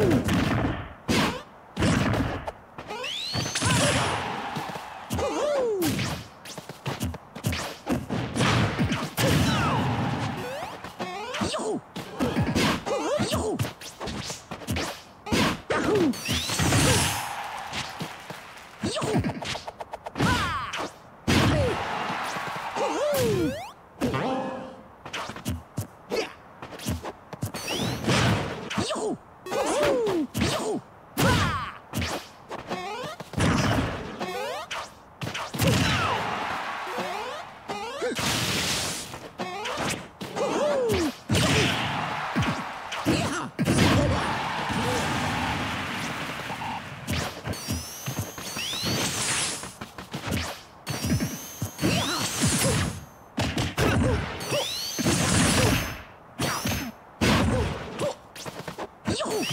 one, go! Game!